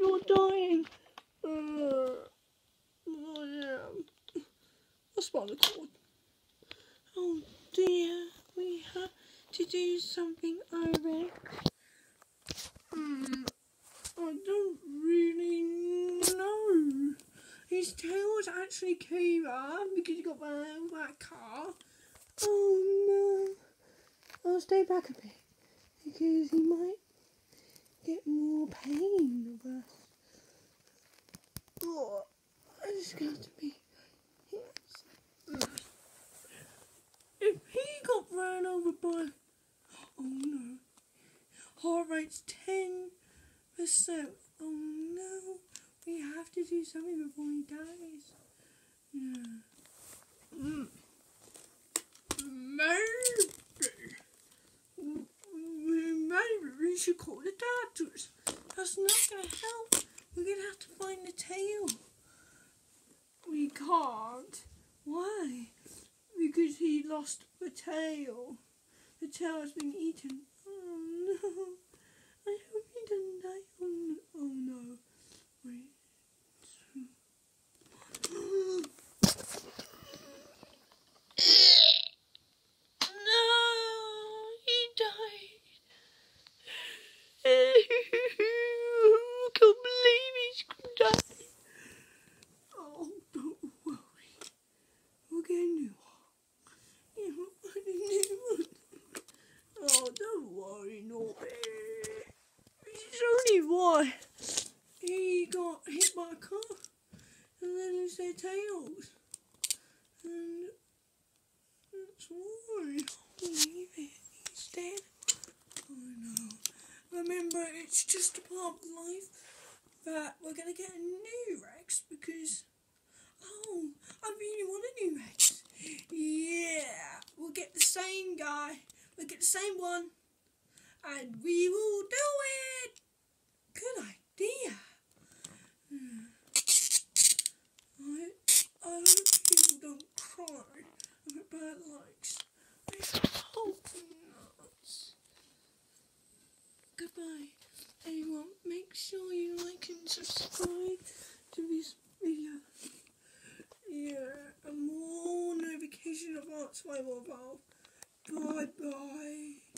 not dying. Uh, oh, yeah. The cord. Oh dear, we have to do something, I reckon. Hmm, I don't really know. His tails actually came off because he got by a car. Oh no. I'll stay back a bit because he might get more pain of us. Oh, I'm scared to be. Yes. If he got run over by. Oh no. Heart rate's 10%. Oh no. We have to do something before he dies. Yeah. Mm. Maybe. Maybe we should call doctors. That's not going to help. We're going to have to find the tail. We can't. Why? Because he lost the tail. The tail has been eaten. Oh no. I hope he doesn't die. Oh no. Oh, no. Wait. no, he died. I can't believe he's died. Oh, don't worry. We'll get a new one. Yeah, we'll get a new one. Oh, don't worry, Norbert. It's only one. He got hit by a car and then lose their tails. And that's why. Leave it. He's dead. Oh no. Remember, it's just a part of life that we're going to get a new Rex because. Oh, I really want a new Rex. Yeah. We'll get the same guy. We'll get the same one. And we will do it. Good idea. subscribe to this video. Yeah, and more notification about my mobile. Bye bye.